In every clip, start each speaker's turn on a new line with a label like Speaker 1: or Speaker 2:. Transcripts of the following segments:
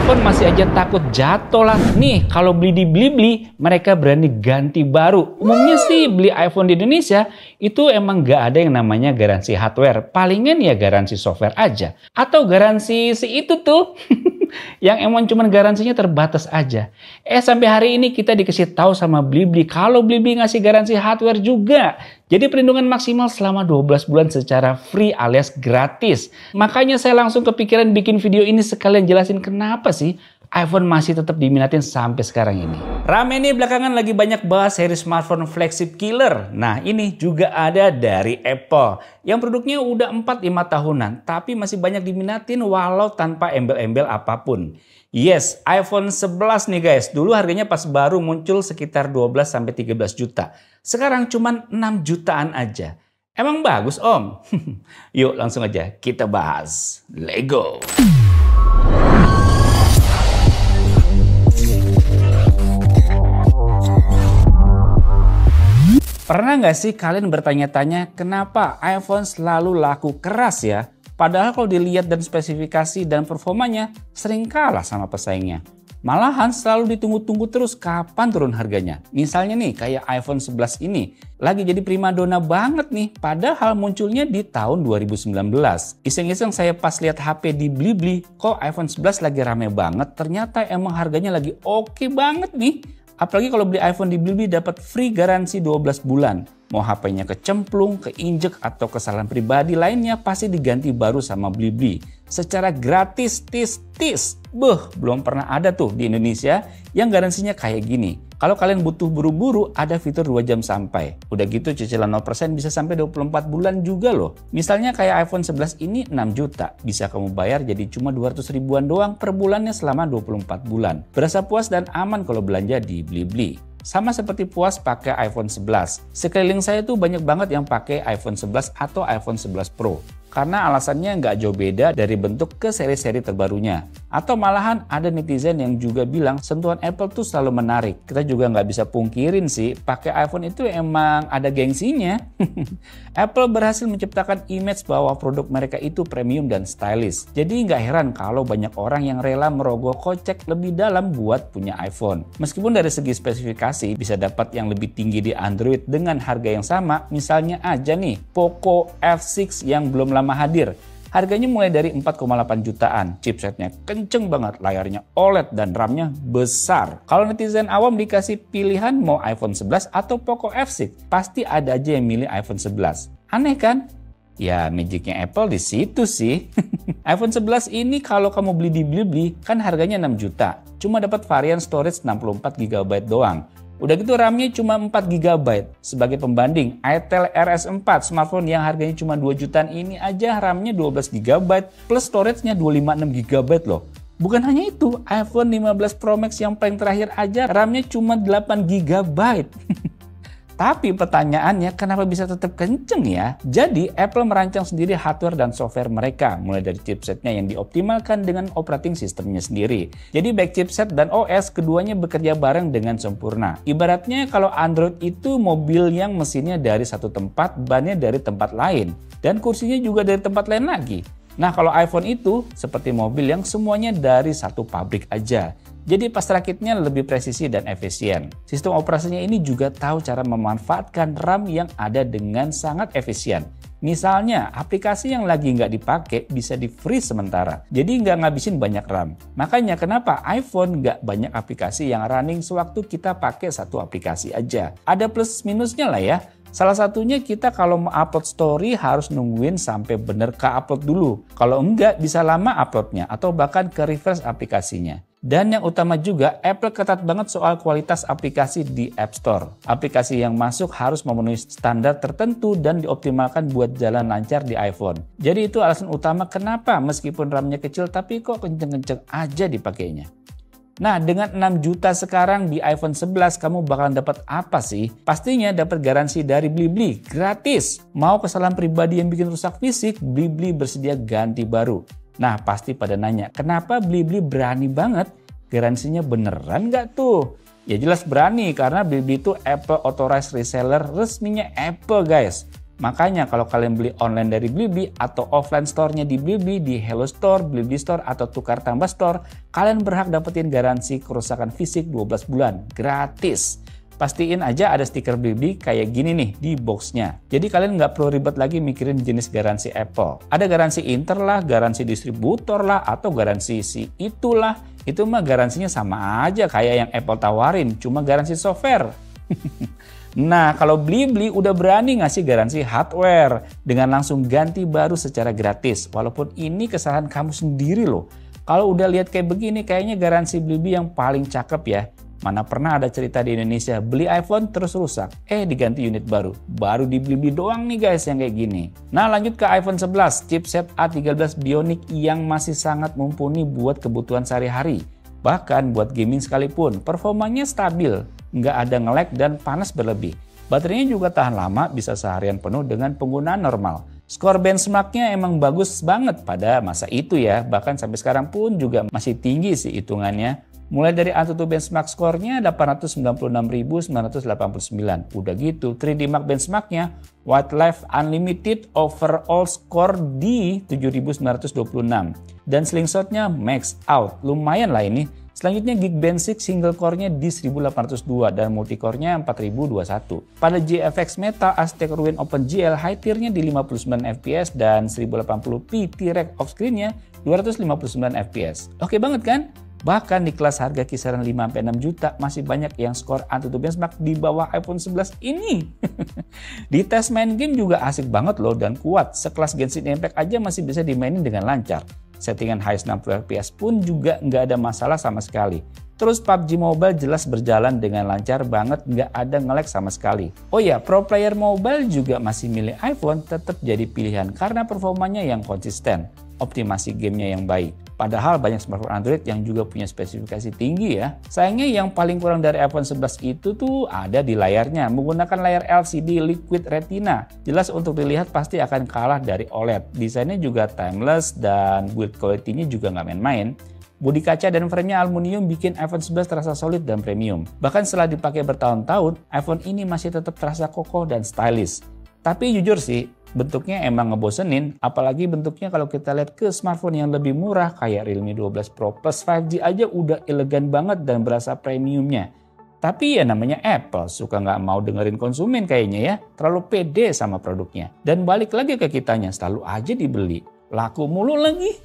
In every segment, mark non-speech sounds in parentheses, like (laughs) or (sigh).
Speaker 1: iPhone masih aja takut jatuh lah. Nih, kalau beli di Blibli, mereka berani ganti baru. Umumnya sih beli iPhone di Indonesia itu emang gak ada yang namanya garansi hardware. Palingan ya garansi software aja. Atau garansi si itu tuh. (laughs) yang emang cuman garansinya terbatas aja. Eh sampai hari ini kita dikasih tahu sama Blibli kalau Blibli ngasih garansi hardware juga. Jadi perlindungan maksimal selama 12 bulan secara free alias gratis. Makanya saya langsung kepikiran bikin video ini sekalian jelasin kenapa sih iPhone masih tetap diminatin sampai sekarang ini. Rame ini belakangan lagi banyak bahas seri smartphone flagship killer. Nah ini juga ada dari Apple yang produknya udah 4-5 tahunan tapi masih banyak diminatin walau tanpa embel-embel apa pun. Yes, iPhone 11 nih guys. Dulu harganya pas baru muncul sekitar 12 sampai 13 juta. Sekarang cuma 6 jutaan aja. Emang bagus om? (laughs) Yuk langsung aja kita bahas. Lego. Pernah nggak sih kalian bertanya-tanya kenapa iPhone selalu laku keras ya? Padahal kalau dilihat dan spesifikasi dan performanya sering kalah sama pesaingnya. Malahan selalu ditunggu-tunggu terus kapan turun harganya. Misalnya nih kayak iPhone 11 ini lagi jadi primadona banget nih padahal munculnya di tahun 2019. Iseng-iseng saya pas lihat HP di Blibli kok iPhone 11 lagi rame banget ternyata emang harganya lagi oke okay banget nih. Apalagi kalau beli iPhone di Blibli dapat free garansi 12 bulan. Mau HP-nya kecemplung, keinjek, atau kesalahan pribadi lainnya pasti diganti baru sama Blibli. Secara gratis, tis, tis. Beh, belum pernah ada tuh di Indonesia yang garansinya kayak gini. Kalau kalian butuh buru-buru, ada fitur 2 jam sampai. Udah gitu cicilan 0% bisa sampai 24 bulan juga loh. Misalnya kayak iPhone 11 ini 6 juta. Bisa kamu bayar jadi cuma 200 ribuan doang per bulannya selama 24 bulan. Berasa puas dan aman kalau belanja di Blibli. Sama seperti puas pakai iPhone 11. Sekeliling saya tuh banyak banget yang pakai iPhone 11 atau iPhone 11 Pro karena alasannya nggak jauh beda dari bentuk ke seri-seri terbarunya. Atau malahan ada netizen yang juga bilang sentuhan Apple tuh selalu menarik. Kita juga nggak bisa pungkirin sih, pakai iPhone itu emang ada gengsinya. (laughs) Apple berhasil menciptakan image bahwa produk mereka itu premium dan stylish. Jadi nggak heran kalau banyak orang yang rela merogoh kocek lebih dalam buat punya iPhone. Meskipun dari segi spesifikasi bisa dapat yang lebih tinggi di Android dengan harga yang sama, misalnya aja nih Poco F6 yang belum hadir. Harganya mulai dari 4,8 jutaan. Chipsetnya kenceng banget, layarnya OLED dan RAM-nya besar. Kalau netizen awam dikasih pilihan mau iPhone 11 atau Poco F6, pasti ada aja yang milih iPhone 11. Aneh kan? Ya magicnya Apple di situ sih. (laughs) iPhone 11 ini kalau kamu beli di Blibli kan harganya 6 juta. Cuma dapat varian storage 64 GB doang. Udah gitu RAM-nya cuma 4 GB. Sebagai pembanding, Itel RS4 smartphone yang harganya cuma 2 jutaan ini aja RAM-nya 12 GB plus storage-nya 256 GB loh. Bukan hanya itu, iPhone 15 Pro Max yang paling terakhir aja RAM-nya cuma 8 GB. (laughs) Tapi pertanyaannya kenapa bisa tetap kenceng ya? Jadi Apple merancang sendiri hardware dan software mereka, mulai dari chipsetnya yang dioptimalkan dengan operating sistemnya sendiri. Jadi baik chipset dan OS keduanya bekerja bareng dengan sempurna. Ibaratnya kalau Android itu mobil yang mesinnya dari satu tempat, bannya dari tempat lain, dan kursinya juga dari tempat lain lagi. Nah kalau iPhone itu seperti mobil yang semuanya dari satu pabrik aja. Jadi pas rakitnya lebih presisi dan efisien. Sistem operasinya ini juga tahu cara memanfaatkan RAM yang ada dengan sangat efisien. Misalnya, aplikasi yang lagi nggak dipakai bisa di freeze sementara, jadi nggak ngabisin banyak RAM. Makanya kenapa iPhone nggak banyak aplikasi yang running sewaktu kita pakai satu aplikasi aja. Ada plus minusnya lah ya. Salah satunya kita kalau mau upload story harus nungguin sampai bener ke upload dulu. Kalau enggak bisa lama uploadnya atau bahkan ke refresh aplikasinya. Dan yang utama juga, Apple ketat banget soal kualitas aplikasi di App Store. Aplikasi yang masuk harus memenuhi standar tertentu dan dioptimalkan buat jalan lancar di iPhone. Jadi itu alasan utama kenapa meskipun RAM-nya kecil tapi kok kenceng-kenceng aja dipakainya. Nah, dengan 6 juta sekarang di iPhone 11 kamu bakalan dapat apa sih? Pastinya dapat garansi dari Blibli gratis. Mau kesalahan pribadi yang bikin rusak fisik, Blibli bersedia ganti baru. Nah pasti pada nanya, kenapa Blibli berani banget? Garansinya beneran nggak tuh? Ya jelas berani karena Blibli itu Apple Authorized Reseller resminya Apple guys. Makanya kalau kalian beli online dari Blibli atau offline store-nya di Blibli, di Hello Store, Blibli Store, atau Tukar Tambah Store, kalian berhak dapetin garansi kerusakan fisik 12 bulan, gratis. Pastiin aja ada stiker Blibli kayak gini nih di boxnya. Jadi kalian nggak perlu ribet lagi mikirin jenis garansi Apple. Ada garansi Inter lah, garansi distributor lah, atau garansi si itulah. Itu mah garansinya sama aja kayak yang Apple tawarin, cuma garansi software. (laughs) Nah, kalau Blibli udah berani ngasih garansi hardware dengan langsung ganti baru secara gratis. Walaupun ini kesalahan kamu sendiri loh. Kalau udah lihat kayak begini, kayaknya garansi Blibli yang paling cakep ya. Mana pernah ada cerita di Indonesia beli iPhone terus rusak, eh diganti unit baru. Baru di Blibli doang nih guys yang kayak gini. Nah lanjut ke iPhone 11, chipset A13 Bionic yang masih sangat mumpuni buat kebutuhan sehari-hari. Bahkan buat gaming sekalipun, performanya stabil nggak ada nge-lag dan panas berlebih. Baterainya juga tahan lama, bisa seharian penuh dengan penggunaan normal. Skor benchmarknya emang bagus banget pada masa itu ya, bahkan sampai sekarang pun juga masih tinggi sih hitungannya. Mulai dari Antutu benchmark skornya 896.989. Udah gitu, 3D Mark benchmarknya Wildlife Unlimited overall score di 7926. Dan slingshotnya max out. Lumayan lah ini. Selanjutnya Geekbench 6 single core-nya di 1802 dan multicore-nya 4021. Pada GFX Meta Aztec Ruin OpenGL high tier-nya di 59 fps dan 1080p T-Rec off-screen-nya 259 fps. Oke banget kan? Bahkan di kelas harga kisaran 5-6 juta masih banyak yang skor Antutu benchmark di bawah iPhone 11 ini. (laughs) di tes main game juga asik banget loh dan kuat. Sekelas Genshin Impact aja masih bisa dimainin dengan lancar settingan high 60 fps pun juga nggak ada masalah sama sekali. Terus PUBG Mobile jelas berjalan dengan lancar banget, nggak ada nge-lag sama sekali. Oh ya, pro player mobile juga masih milih iPhone tetap jadi pilihan karena performanya yang konsisten, optimasi gamenya yang baik. Padahal banyak smartphone Android yang juga punya spesifikasi tinggi ya. Sayangnya yang paling kurang dari iPhone 11 itu tuh ada di layarnya. Menggunakan layar LCD Liquid Retina. Jelas untuk dilihat pasti akan kalah dari OLED. Desainnya juga timeless dan build quality-nya juga nggak main-main. Bodi kaca dan framenya aluminium bikin iPhone 11 terasa solid dan premium. Bahkan setelah dipakai bertahun-tahun, iPhone ini masih tetap terasa kokoh dan stylish. Tapi jujur sih, bentuknya emang ngebosenin, apalagi bentuknya kalau kita lihat ke smartphone yang lebih murah kayak Realme 12 Pro Plus 5G aja udah elegan banget dan berasa premiumnya. Tapi ya namanya Apple, suka nggak mau dengerin konsumen kayaknya ya, terlalu pede sama produknya. Dan balik lagi ke kitanya, selalu aja dibeli. Laku mulu lagi.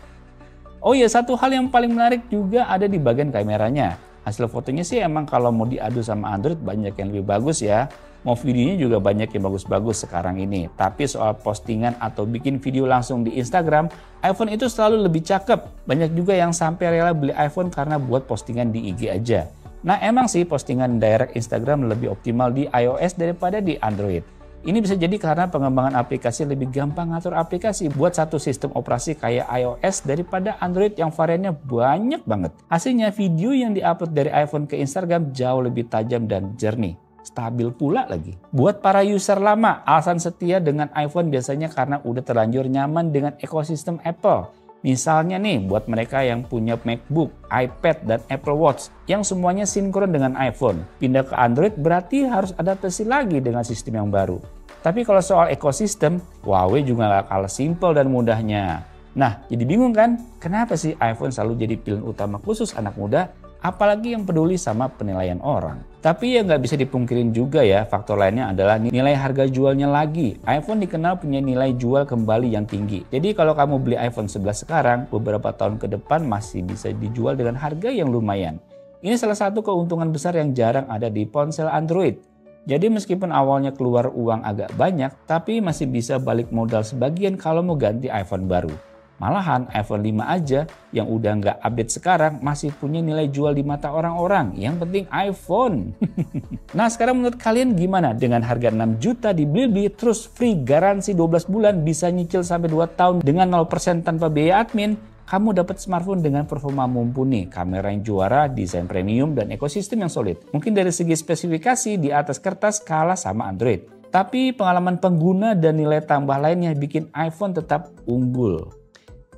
Speaker 1: (laughs) oh iya, satu hal yang paling menarik juga ada di bagian kameranya. Hasil fotonya sih emang kalau mau diadu sama Android banyak yang lebih bagus ya. Mau videonya juga banyak yang bagus-bagus sekarang ini. Tapi soal postingan atau bikin video langsung di Instagram, iPhone itu selalu lebih cakep. Banyak juga yang sampai rela beli iPhone karena buat postingan di IG aja. Nah emang sih postingan direct Instagram lebih optimal di iOS daripada di Android. Ini bisa jadi karena pengembangan aplikasi lebih gampang ngatur aplikasi buat satu sistem operasi kayak iOS daripada Android yang variannya banyak banget. Hasilnya video yang diupload dari iPhone ke Instagram jauh lebih tajam dan jernih stabil pula lagi. Buat para user lama, alasan setia dengan iPhone biasanya karena udah terlanjur nyaman dengan ekosistem Apple. Misalnya nih, buat mereka yang punya MacBook, iPad, dan Apple Watch yang semuanya sinkron dengan iPhone. Pindah ke Android berarti harus adaptasi lagi dengan sistem yang baru. Tapi kalau soal ekosistem, Huawei juga gak kalah simpel dan mudahnya. Nah, jadi bingung kan? Kenapa sih iPhone selalu jadi pilihan utama khusus anak muda apalagi yang peduli sama penilaian orang. Tapi ya nggak bisa dipungkirin juga ya, faktor lainnya adalah nilai harga jualnya lagi. iPhone dikenal punya nilai jual kembali yang tinggi. Jadi kalau kamu beli iPhone 11 sekarang, beberapa tahun ke depan masih bisa dijual dengan harga yang lumayan. Ini salah satu keuntungan besar yang jarang ada di ponsel Android. Jadi meskipun awalnya keluar uang agak banyak, tapi masih bisa balik modal sebagian kalau mau ganti iPhone baru. Malahan iPhone 5 aja yang udah nggak update sekarang masih punya nilai jual di mata orang-orang. Yang penting iPhone. (laughs) nah sekarang menurut kalian gimana dengan harga 6 juta di Blibli terus free garansi 12 bulan bisa nyicil sampai 2 tahun dengan 0% tanpa biaya admin? Kamu dapat smartphone dengan performa mumpuni, kamera yang juara, desain premium, dan ekosistem yang solid. Mungkin dari segi spesifikasi di atas kertas kalah sama Android. Tapi pengalaman pengguna dan nilai tambah lainnya bikin iPhone tetap unggul.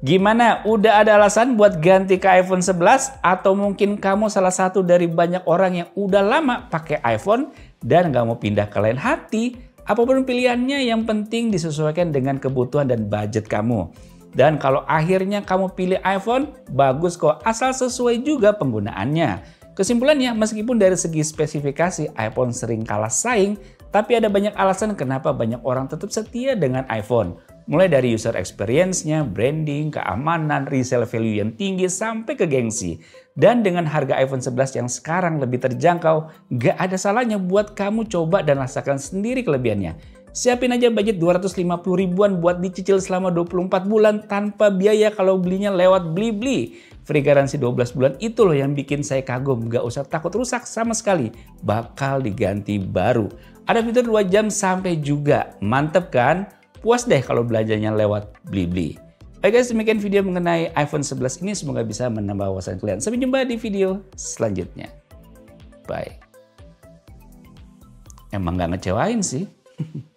Speaker 1: Gimana? Udah ada alasan buat ganti ke iPhone 11? Atau mungkin kamu salah satu dari banyak orang yang udah lama pakai iPhone dan nggak mau pindah ke lain hati? Apa pun pilihannya yang penting disesuaikan dengan kebutuhan dan budget kamu. Dan kalau akhirnya kamu pilih iPhone, bagus kok asal sesuai juga penggunaannya. Kesimpulannya, meskipun dari segi spesifikasi iPhone sering kalah saing, tapi ada banyak alasan kenapa banyak orang tetap setia dengan iPhone. Mulai dari user experience-nya, branding, keamanan, resale value yang tinggi, sampai ke gengsi. Dan dengan harga iPhone 11 yang sekarang lebih terjangkau, gak ada salahnya buat kamu coba dan rasakan sendiri kelebihannya. Siapin aja budget 250 ribuan buat dicicil selama 24 bulan tanpa biaya kalau belinya lewat Blibli. Free garansi 12 bulan itu loh yang bikin saya kagum. Gak usah takut rusak sama sekali. Bakal diganti baru. Ada fitur 2 jam sampai juga. Mantep kan? Puas deh kalau belanjanya lewat Blibli. Oke guys, demikian video mengenai iPhone 11 ini. Semoga bisa menambah wawasan kalian. Sampai jumpa di video selanjutnya. Bye. Emang gak ngecewain sih. (laughs)